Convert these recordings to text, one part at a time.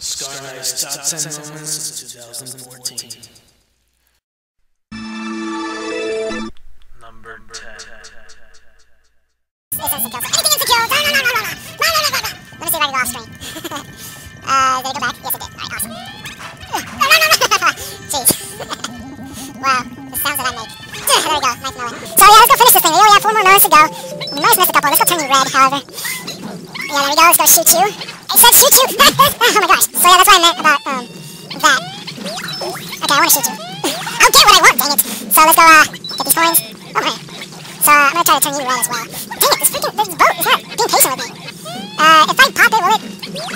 Sky's Top 10 since 2014. Number 10. Let me see if I can go off screen. uh, go back? Yes, did. Awesome. wow, the sounds that I there we go, nice knowing. Finish this thing. We only have four more to go. A couple. Turn you red, however. Yeah, there we go, let's go shoot you. It said shoot you. oh my gosh. So yeah, that's what I meant about um that. Okay, I want to shoot you. I'll get what I want. Dang it. So let's go uh get these coins. Oh man. So uh, I'm gonna try to turn you red as well. Dang it, this freaking this boat is not being patient with me. Uh, if I pop it, will it?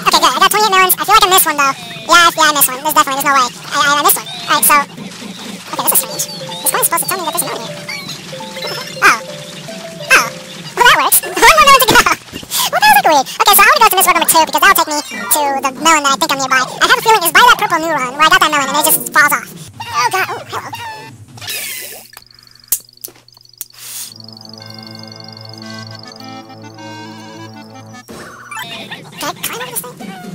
Okay, good. I got 28 melons. I feel like I missed one though. Yeah, yeah, I missed one. There's definitely, there's no way. I, I, I missed one. All right, so okay, this is strange. This coin's supposed to tell me that there's a melon here. oh, oh, well that works. One more melon to go. Well, that was like weird. Okay, so I want to go to Miss Road number two because that'll take me to the melon that I think I'm nearby. I have a feeling it's by that purple neuron where I got that melon and it just falls off. Oh god. Oh, hello. Thing? Ooh.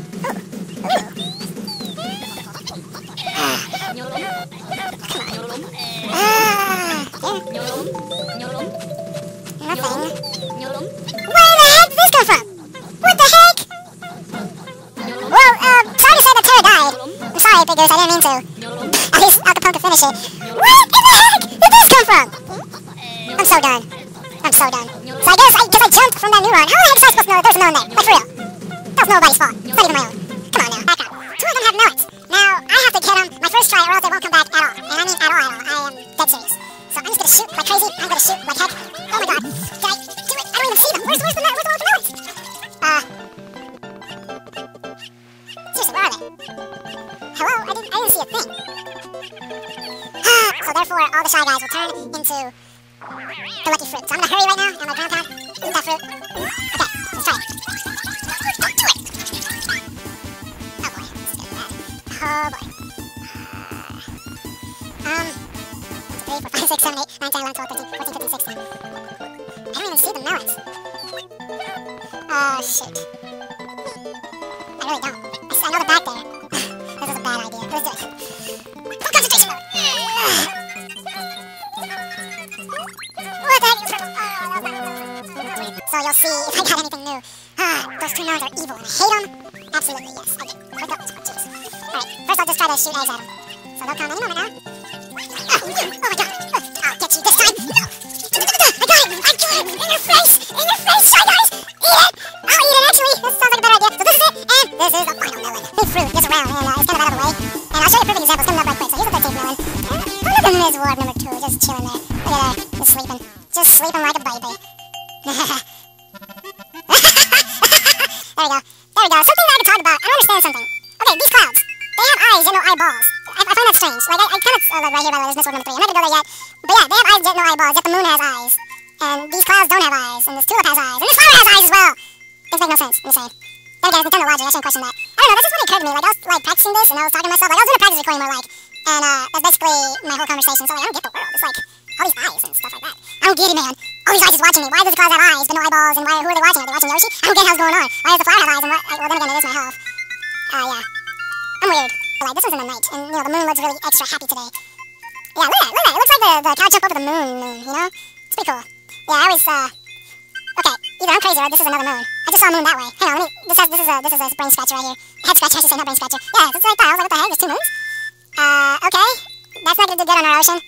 Ooh. Ah, yeah. Nothing. Finish it. What in the heck did this come from? I'm so done. I'm so done. So I guess I, cause I jumped from that neuron. How the heck I supposed to know there's a melon there? Like, for real. That was nobody's fault. Not even my own. Come on now, back up. Two of them have melons. Now, I have to get them my first try or else they won't come back at all. And I mean at all, at all. I am dead serious. So I'm just gonna shoot like crazy. I'm gonna shoot like heck. Oh my god. to the lucky fruit. So I'm gonna hurry right now, and I'm Grandpa, eat that fruit. Пока! Conversation. So, like, I don't get the world. It's like, all these eyes and stuff like that. I don't get it, man. All these eyes is watching me. Why does the clouds have eyes but no eyeballs? And why, who are they watching? Are they watching Yoshi? I don't get how's going on. Why does the flower have eyes and what? Well, then again, it is my health. Uh, yeah. I'm weird. But, like, this one's in the night. And, you know, the moon looks really extra happy today. Yeah, look at it. Look at it. It looks like the, the cow jumped over the moon moon, you know? It's pretty cool. Yeah, I always, uh... Okay, either I'm crazy or this is another moon. I just saw a moon that way. Hang on, let me... This, has, this is a this is a brain scratcher right here. Head scratcher, I should say, not brain scratcher. Yeah, it's like that. I was like, what the heck? There's two moons? Uh, okay. That's not gonna do good on our ocean.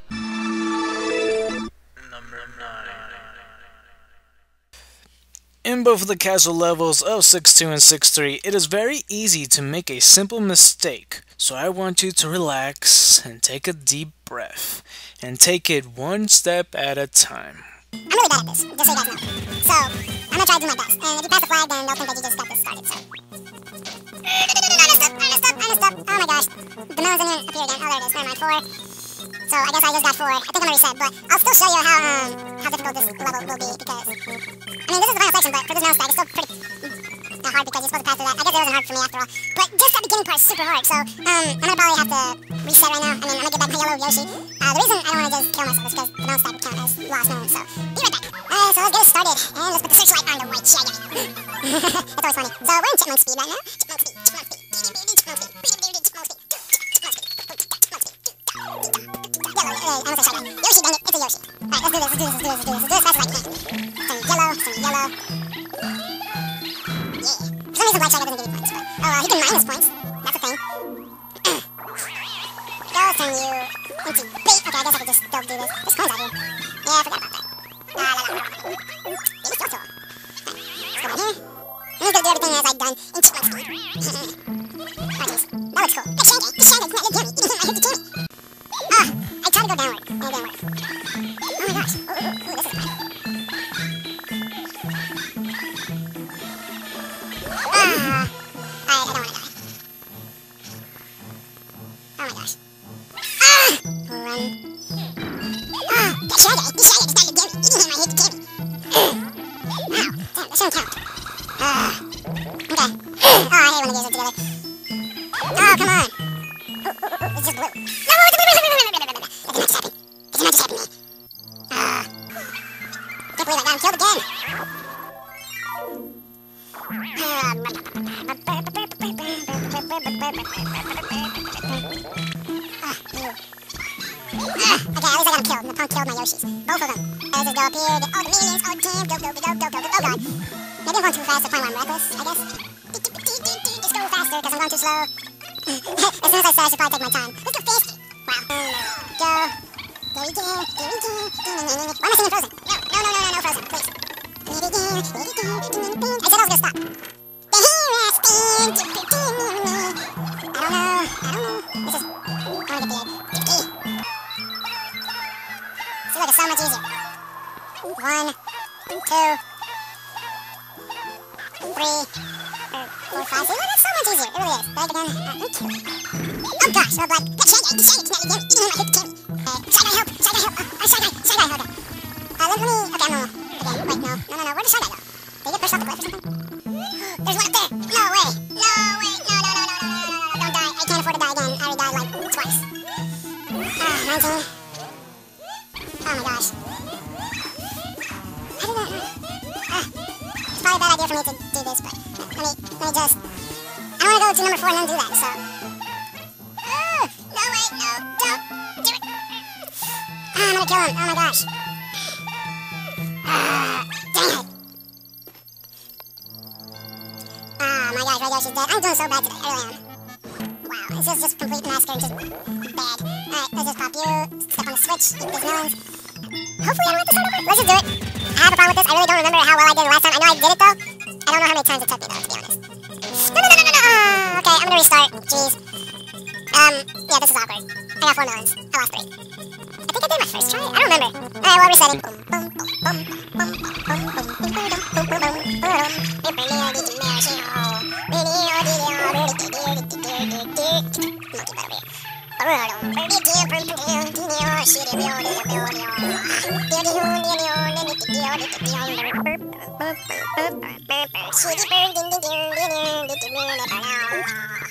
In both of the casual levels of 6-2 and 6-3, it is very easy to make a simple mistake. So I want you to relax and take a deep breath and take it one step at a time. I'm really bad at this, just so you guys know. So, I'm gonna try to do my best. And if you pass the flag, then they'll think that you just got this started, so... Oh my gosh. The melons even appear again. Oh, there it is. Never four. So, I guess I just got four. I think I'm gonna reset, but I'll still show you how, um, how difficult this level will be, because... I mean, this is the final section, but for this melon stack, it's still pretty uh, hard because you're supposed to pass through that. I guess it wasn't hard for me after all. But just that beginning part is super hard, so, um, I'm gonna probably have to reset right now. I mean, I'm gonna get back my yellow Yoshi. Uh, the reason I don't wanna just kill myself is because the melon stack count as lost melon, so so let's get started. And let's put the searchlight on the white shaggy. That's always funny. So we're in chipmunk speed right now. Chipmunk speed, chipmunk speed, chipmunk speed, chipmunk speed, chipmunk speed, chipmunk speed, chipmunk speed. Yellow, yellow, yellow. Yeah. Points, but... Oh, can minus points. That's you... Okay, I guess I could just go do this. There's coins out here. Yeah, I forgot about that. Oh, I tried to go downwards. Oh my gosh. Ooh, ooh, ooh, Fairy tale, fairy tale. Why am I singing Frozen? No, no, no, no, no, no, Frozen, please. Fairy tale, fairy tale. I said I was gonna stop. There I stand, do, do, do, me. I don't know, I don't know. This is hard to be. See, look, it's so much easier. One, two, three, four, five. See, look, it's so much easier. It really is. Back again. Uh, okay. Oh gosh, so I'm like, the shake, the shake, it's not even, even in my head, Ah, gonna kill him. Oh my gosh. Ah, dang it. Ah, my gosh, Red Yoshi's dead. I'm doing so bad today. I really am. Wow, this is just complete massacre and just bad. Alright, let's just pop you. Step on the switch. Eat these melons. Hopefully I don't have to start over. Let's just do it. I have a problem with this. I really don't remember how well I did last time. I know I did it though. I don't know how many times it took me though, to be honest. No, no, no, no, no, no. Ah, okay, I'm gonna restart. Jeez. Um, yeah, this is awkward. I got four melons. I lost three think I did my first try. I don't remember. Alright, well, resetting. Monkey, by the way.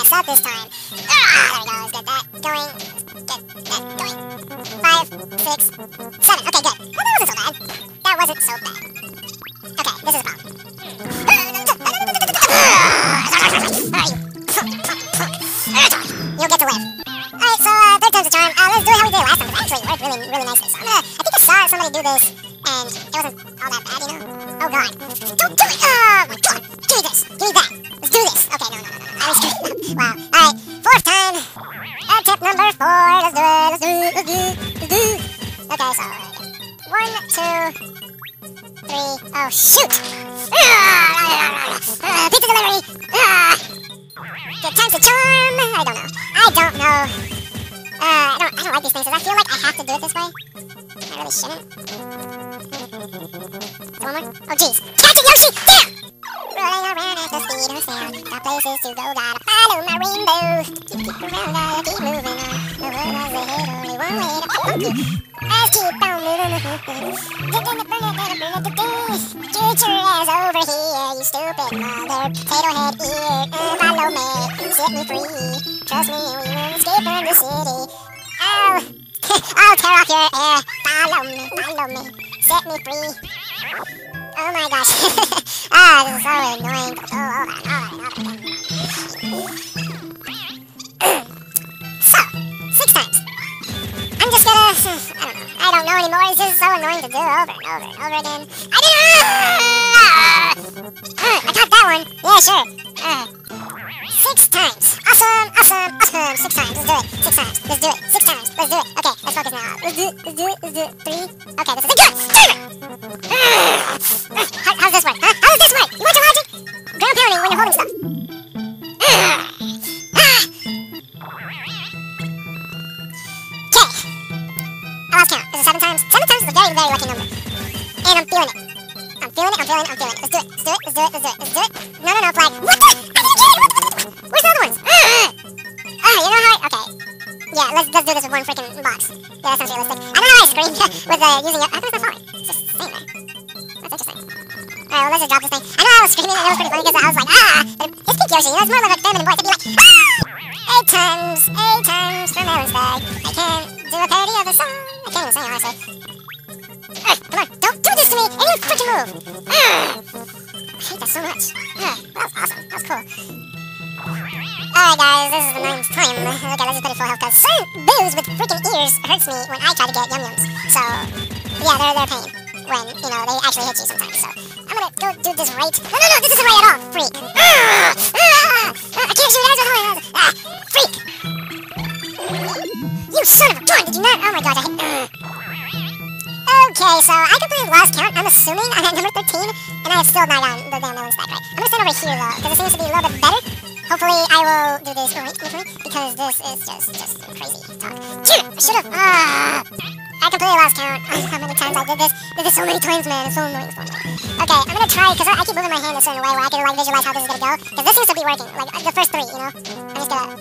mess this time. Ah, there we go. Let's get that going. Get that going. Five, six, seven. Okay, good. Well, that wasn't so bad. That wasn't so bad. Okay, this is a problem. You'll get to live. Alright, so uh, third time's a charm. Uh, let's do it how we did it last time. It actually worked really, really nicely. So I'm gonna, I think I saw somebody do this, and it wasn't all that bad, you know? Oh god. Don't do it! Oh my god! Give me this! Give me that! Let's do this! Okay, no, no, no, no. I was Wow. Alright, fourth time. Uh, tip number four. Let's do it. Let's do it. Let's do it. Let's do it. Okay, so one, two, three. Oh shoot! Uh, pizza delivery. Ah. Good time's a charm. I don't know. I don't know. Uh, I don't. I don't like these things. I feel like I have to do it this way? I really shouldn't. One more. Oh jeez. Catch it, Yoshi! There! Rolling around at the speed of sound. Got places to go. Gotta follow my rainbow. Keep, keep around. Gotta keep moving on. The world has overhead, only one way to funk you. Let's keep on moving. Future is over here, you stupid mother potato head ear. Uh, follow me, set me free. Trust me, we will escape from the city. Oh, I'll tear off your hair. Follow me, follow me, set me free. Oh my gosh. ah, this is so annoying. Oh, over and over and over again. so, six times. I'm just gonna. I don't know. I don't know anymore. It's just so annoying to do over and over and over again. I didn't. Uh, I got that one. Yeah, sure. Uh, six times. Awesome, awesome, awesome. Six times. Let's do it. Six times. Let's do it. Six times. Let's do it. Okay, let's focus now. Let's do it. Let's do it. Let's do it. Three. Okay, this is it. Good. How, how's this work? Huh? How does this work? You want your logic? Ground pounding when you're holding stuff. Okay. I lost count. Is it seven times? Seven times is a very, very lucky number. And I'm feeling it. I'm feeling it, I'm feeling it, I'm feeling it. Let's do it, let's do it, let's do it, let's do it, let's do it. No, no, no, flag. What the? It! What the, what the, Where's the other ones? Ah, you know how I, okay. Yeah, let's, let's do this with one freaking box. Yeah, that sounds realistic. I don't know how I screamed with uh, using it. I thought it was falling. It's just staying there. That's interesting. Alright, well, let's just drop this thing. I know I was screaming and it was pretty funny because I was like, ah! It's Pink Yoshi, you know, it's more like a feminine voice to be like, ah! Eight times, eight times for Melon's bag. I can't do a parody of the song. I can't even sing, honestly. Ah, come on, don't do this to me! Any freaking move! Ah! I hate that so much. Ah, that was awesome. That was cool. Alright guys, this is the ninth time. Just put it full health because certain boos with freaking ears hurts me when I try to get yum yums. So, yeah, they're, they're pain when, you know, they actually hit you sometimes. So, I'm gonna go do this right. No, no, no, this isn't right at all, freak. Ah! Ah! I can't shoot arrows. Ah! Freak! You son of a gun, did you not? Oh my god, I hate... Uh. Okay, so I completely lost count. I'm assuming I'm at number 13, and I have still not gotten the damn melon stack right. I'm gonna stand over here, though, because it seems to be a little bit better. Hopefully, I will do this with because this is just, just crazy talk. Shoot! I should've... Ah! I completely lost count on how many times I did this. This so many times, man. It's so annoying. It's so annoying. Okay, I'm gonna try, because I keep moving my hand a certain way where I can, like, visualize how this is gonna go. Because this seems to be working. Like, the first three, you know? I'm just gonna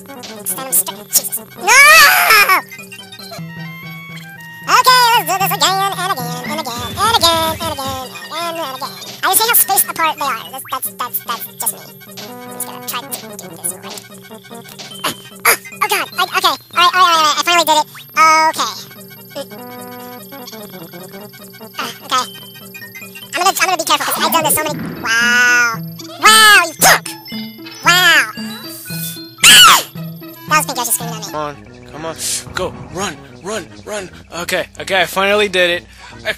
stand straight. Jesus. No! Okay, let's do this again and again and again and again and again and, again and again. I just hate how spaced apart they are. That's that's that's, that's just me. I'm just gonna try to do this right. Oh, oh god. I, okay. Alright, alright, alright, alright. I finally did it. Okay. Uh, okay. I'm gonna I'm gonna be careful because I've done this so many Wow. Wow, you fuck! Wow. That was Pink Yoshi screaming at me. Come on, come on, go, run, run, run. Okay, okay, I finally did it. I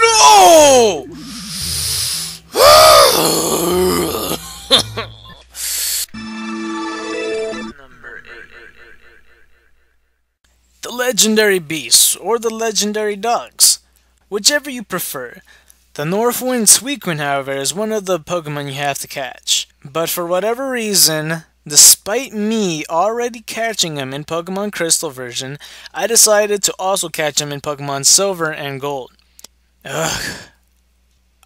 no! The legendary beasts or the legendary dogs, whichever you prefer. The Northwind Suicune, however, is one of the Pokemon you have to catch. But for whatever reason, despite me already catching him in Pokemon Crystal version, I decided to also catch him in Pokemon Silver and Gold. Ugh.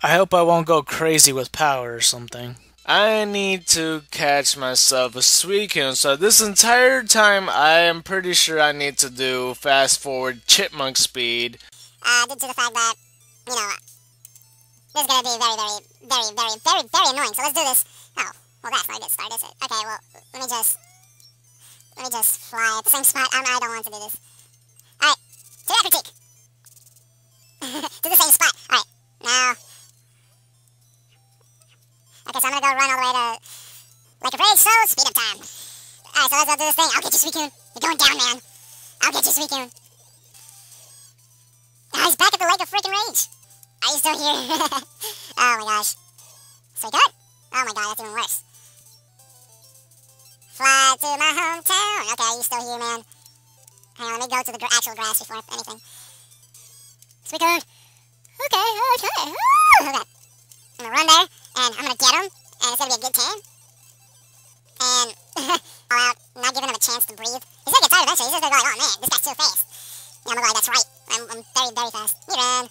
I hope I won't go crazy with power or something. I need to catch myself a Suicune, so this entire time I am pretty sure I need to do fast forward chipmunk speed. Uh, due to the fact that, you know, this is gonna be very, very, very, very, very, very annoying. So let's do this. Oh, well that's a? Okay, well, let me just, let me just fly at the same spot. Um, I don't want to do this. Alright, to that critique. to the same spot. Alright, now. Okay, so I'm gonna go run all the way to Lake of Rage, so speed up time. Alright, so let's go do this thing. I'll get you, Suicune. You're going down, man. I'll get you, Suicune. Oh, he's back at the Lake of freaking Rage. Are you still here? oh my gosh. So good? Oh my god, that's even worse. Fly to my hometown. Okay, you still here, man? Hang on, let me go to the actual grass before anything. Suicune. Okay, okay. Ooh, okay. I'm gonna run there, and I'm gonna get him, and it's gonna be a good tan. And all out, not giving him a chance to breathe. He's gonna get tired eventually. He's just gonna go like, oh man, this guy's too fast. Yeah, I'm gonna go like, that's right. I'm, I'm very, very fast. You run.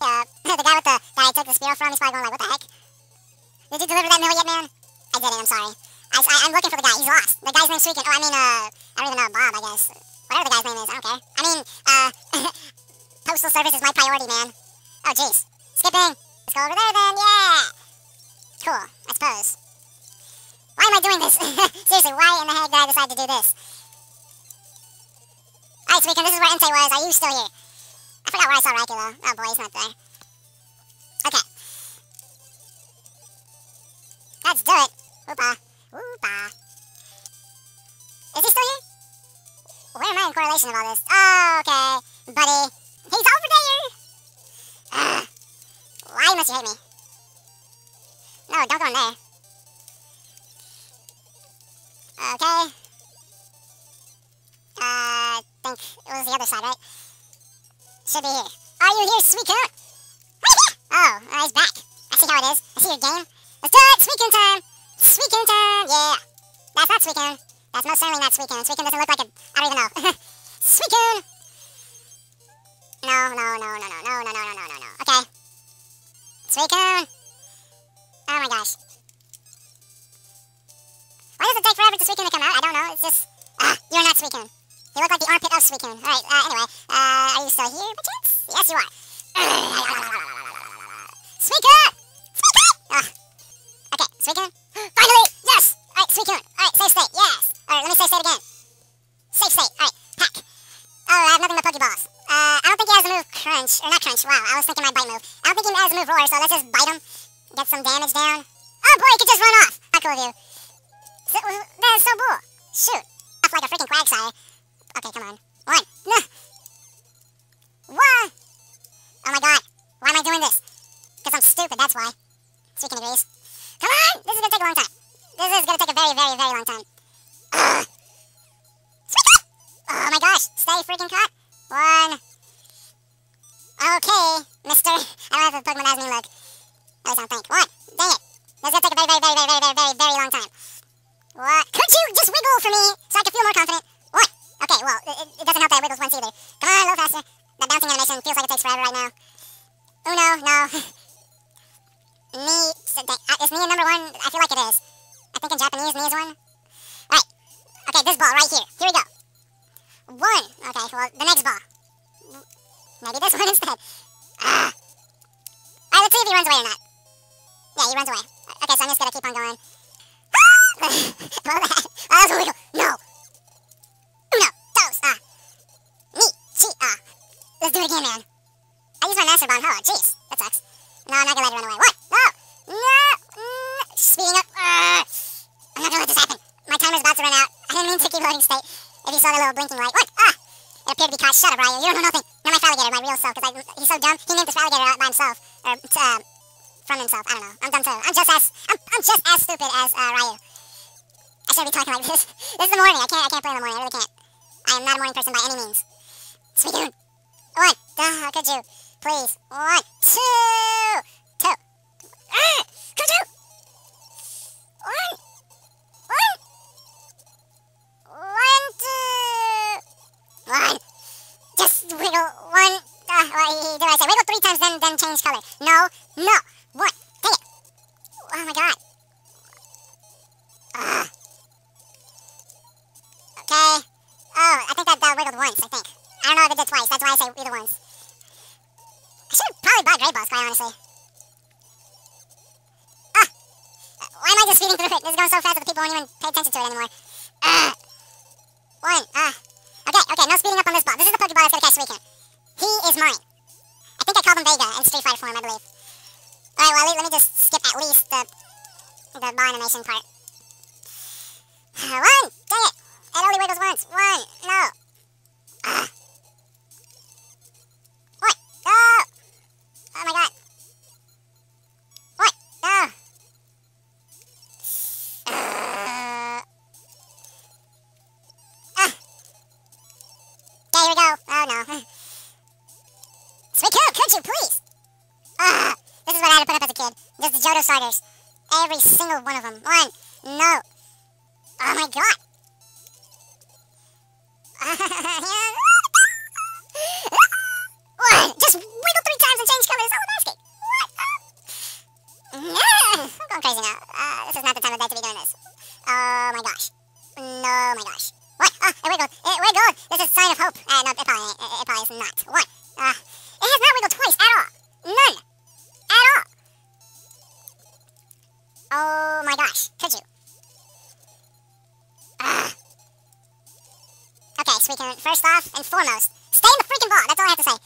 Yeah, the guy with the that I took the spear from, he's probably going like, what the heck? Did you deliver that mill yet, man? I didn't, I'm sorry. I, I, am looking for the guy, he's lost. The guy's name's Suicune. Oh, I mean, uh, I don't even know, Bob, I guess. whatever the guy's name is, I don't care. I mean, uh, postal service is my priority, man. Oh, jeez. Skipping. Let's go over there then, yeah! Cool, I suppose. Why am I doing this? Seriously, why in the heck did I decide to do this? Alright, Suicune, this is where Entei was. Are you still here? I forgot where I saw Raikou, though. Oh boy, he's not there. Okay. Let's do it. Oopa. Oopa. Is he still here? Where am I in correlation of all this? Oh, okay. Buddy. He's over there! Ugh. Why must you hate me? No, don't go in there. Okay. Uh, think it was the other side, right? Should be here. Are you here, Suicune? oh, uh, he's back. I see how it is. I see your game. Let's do it! Suicune time! Suicune time! Yeah! That's not Suicune. That's most certainly not Suicune. Suicune doesn't look like a... I don't even know. Suicune! No, no, no, no, no, no, no, no, no, no, no. Okay. Suicune! Oh my gosh. Why does it take forever for Suicune to come out? I don't know. It's just... Ah, you're not Suicune. You look like the armpit of Suicune. Alright, uh, anyway. Uh, are you still here, by chance? Yes, you are. Suicune! Suicune! Ah. Okay, Suicune. Finally! Yes! Alright, Suicune. Alright, safe state. Yes. Alright, let me safe state again. Safe state. Alright, pack. Oh, I have nothing but Pokeballs. Uh, I don't think he has the move Crunch. Or not Crunch. Wow, I was thinking my bite move. I don't think he has the move Roar, so let's just bite him. Get some damage down. Oh boy, he could just run off. How cool of you. So, that is so cool. Shoot. Off like a freaking Quagsire. Okay, come on. One. No. One. Oh my god. Let's do it again, man. I used my Master Bomb. Oh, jeez. That sucks. No, I'm not gonna let it run away. What? No! No! Mm. Speeding up. Uh, I'm not gonna let this happen. My timer's about to run out. I didn't mean to keep loading state. If you saw the little blinking light. What? Ah! It appeared to be caught. Shut up, Ryu. You don't know nothing. Not my Falligator, my real self, because he's so dumb. He named this Falligator by himself. Or, uh, from himself. I don't know. I'm dumb too. I'm just as, I'm, I'm just as stupid as, uh, Ryu. I shouldn't be talking like this. This is the morning. I can't, I can't play in the morning. I really can't. I am not a morning person by any means. Suicune. One. Uh, could you? Please. One, two, two. Ah! Could you? One. One. One, two. One. Just wiggle. One. Uh, what did I say? Wiggle three times, then then change color. No. No. One. Dang it. Oh my god. Ah. Okay. Oh, I think that, that wiggled once, I think. I don't know if it did twice. That's why I say either once. I should probably buy Great Balls, quite honestly. Ah! Uh, why am I just speeding through it? This is going so fast that the people won't even pay attention to it anymore. Ah! One. Ah. Okay, okay, no speeding up on this ball. This is the Pokeball that's gonna catch Suicune. He is mine. I think I called him Vega in Street Fighter form, I believe. Alright, well, let me just skip at least the, the ball animation part. One! Dang it! It only wiggles once. One. No. Ah. Every single one of them. One. No. Oh my god. what? Just wiggle three times and change colors. Oh, basket. What? Uh, I'm going crazy now. Uh, this is not the time of day to be doing this. Oh my gosh. No, my gosh. What? Oh, it wiggled. It wiggled. This is a sign of hope. Uh, no, it probably, ain't. it, it probably is not. One. Uh, it has not wiggled twice at all. None. Oh my gosh. Could you? Uh. Okay, Suicune, first off and foremost, stay in the freaking ball. That's all I have to say.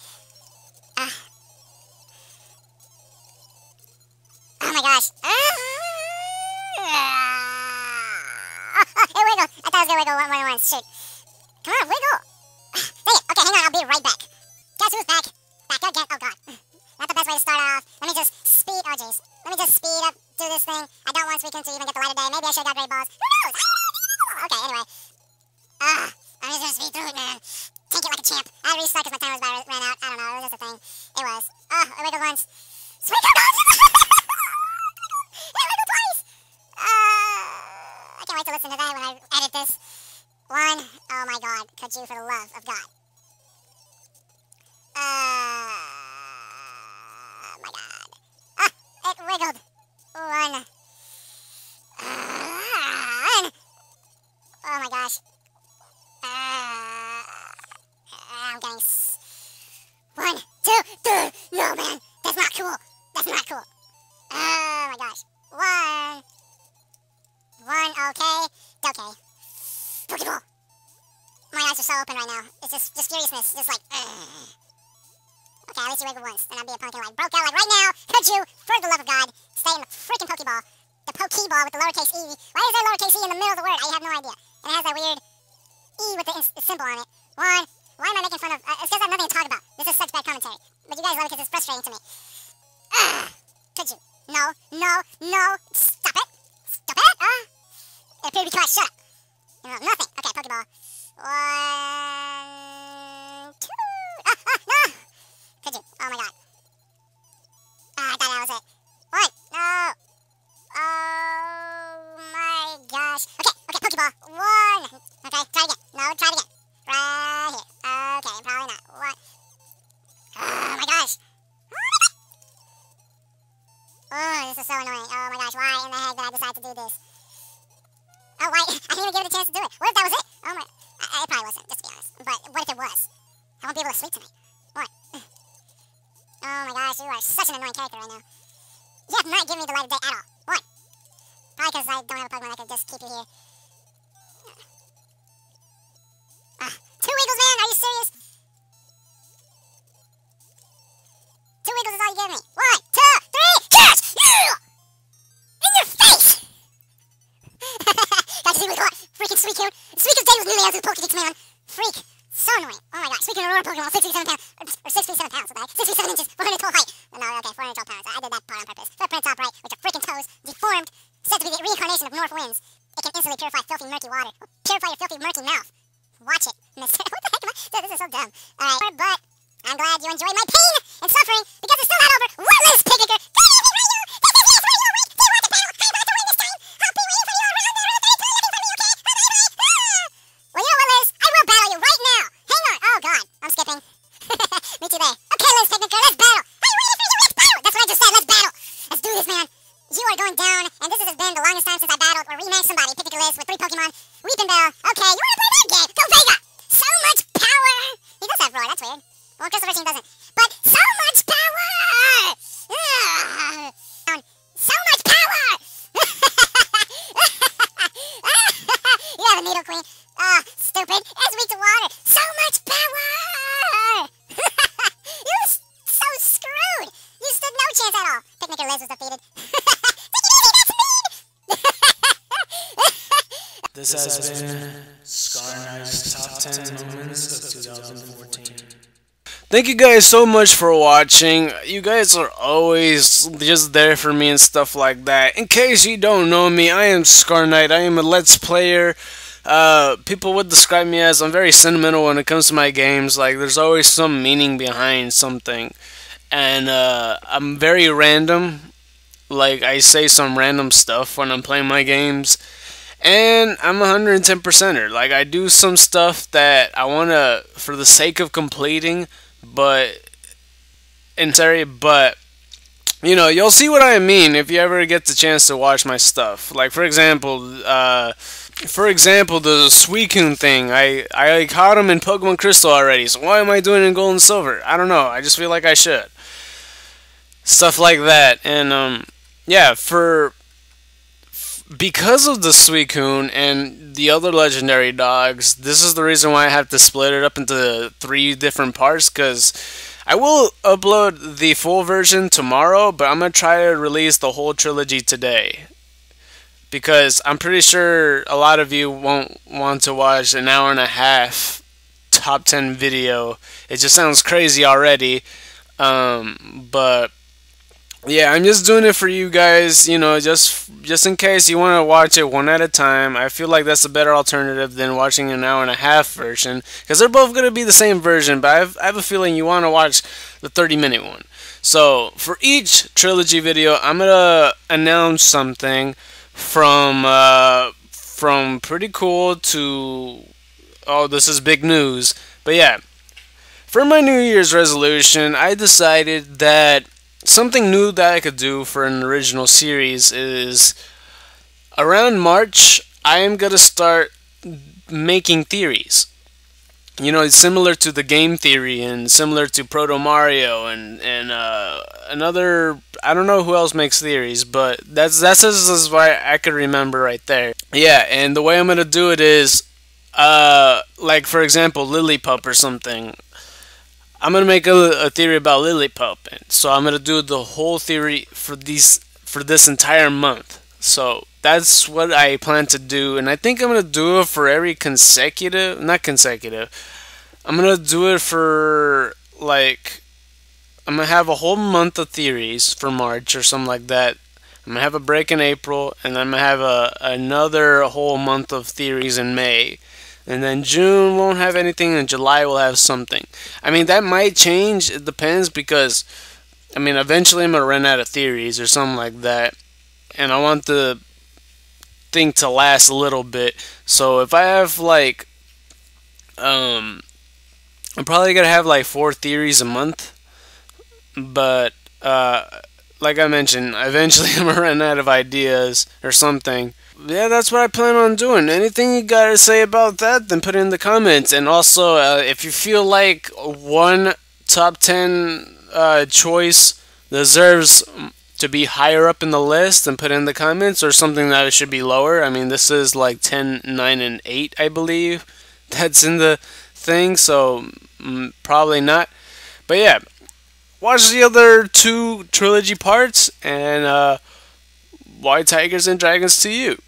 Uh. Oh my gosh. It wiggled. I thought it was gonna wiggle one more once. Shoot. Come on, wiggle. Dang it. Okay, hang on. I'll be right back. Guess who's back? Back again. Oh god. Just, just like. Uh. Okay, at least you wiggle once. Then I'll be a pumpkin like broke out like right now. Could you, for the love of God, stay in the freaking Pokeball? The Pokeball with the lowercase e. Why is there lowercase e in the middle of the word? I have no idea. And it has that weird E with the, symbol on it. One. Why am I making fun of? Uh, it's because I have nothing to talk about. This is such bad commentary. But you guys love it because it's frustrating to me. Ugh. Could you? No, no, no. Stop it. Stop it. Uh. It appeared to be quiet. Shut up. No, nothing. Okay, Pokeball. One, two. Ah, ah, no. Oh my god. I thought that was it. One. No. Oh my gosh. Okay, okay, Pokeball. One. Okay, try again. No, try again. Right here. Okay, probably not. What? Oh my gosh. Oh, this is so annoying. Oh my gosh, why in the heck did I decide to do this? Oh, why? I didn't even give it a chance to do it. What if that was Tonight. What? Oh my gosh, you are such an annoying character right now. You have not given me the light of day at all. What? Probably because I don't have a Pokemon that can just keep you here. Ah, two Wiggles, man? Are you serious? Thank you guys so much for watching. You guys are always just there for me and stuff like that. In case you don't know me, I am Scar Knight. I am a Let's Player. Uh, people would describe me as I'm very sentimental when it comes to my games. Like, there's always some meaning behind something. And uh, I'm very random. Like, I say some random stuff when I'm playing my games and I'm a 110%er. Like I do some stuff that I want to for the sake of completing, but in sorry, but you know, you'll see what I mean if you ever get the chance to watch my stuff. Like for example, uh for example, the Suicune thing, I I caught him in Pokemon Crystal already. So why am I doing it in Gold and Silver? I don't know. I just feel like I should. Stuff like that, and um, yeah, for because of the Suicune and the other legendary dogs, this is the reason why I have to split it up into three different parts. Because I will upload the full version tomorrow, but I'm gonna try to release the whole trilogy today because I'm pretty sure a lot of you won't want to watch an hour and a half top 10 video. It just sounds crazy already. Um, but yeah, I'm just doing it for you guys, you know, just just in case you want to watch it one at a time. I feel like that's a better alternative than watching an hour and a half version because they're both going to be the same version, but I've, I have a feeling you want to watch the 30 minute one. So, for each trilogy video, I'm going to announce something from uh, from pretty cool to oh this is big news. But yeah, for my New Year's resolution, I decided that something new that I could do for an original series is around March I am gonna start making theories you know, it's similar to the game theory and similar to Proto Mario and and uh, another. I don't know who else makes theories, but that's that's as why I could remember right there. Yeah, and the way I'm gonna do it is, uh, like for example, Lillipup or something. I'm gonna make a, a theory about lily Lillipup, so I'm gonna do the whole theory for these for this entire month. So that's what I plan to do, and I think I'm gonna do it for every consecutive, not consecutive. I'm gonna do it for like I'm gonna have a whole month of theories for March or something like that. I'm gonna have a break in April, and I'm gonna have a another whole month of theories in May, and then June won't have anything, and July will have something. I mean that might change. It depends because I mean eventually I'm gonna run out of theories or something like that, and I want the thing to last a little bit. So if I have like, um, I'm probably gonna have like four theories a month, but uh, like I mentioned, eventually I'm gonna run out of ideas or something. Yeah, that's what I plan on doing. Anything you gotta say about that, then put it in the comments. And also, uh, if you feel like one top 10 uh, choice deserves to be higher up in the list then put in the comments or something that it should be lower. I mean, this is like 10, 9, and 8, I believe. That's in the thing, so mm, probably not. But yeah, watch the other two trilogy parts and uh, White Tigers and Dragons to you.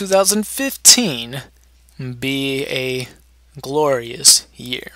2015 be a glorious year.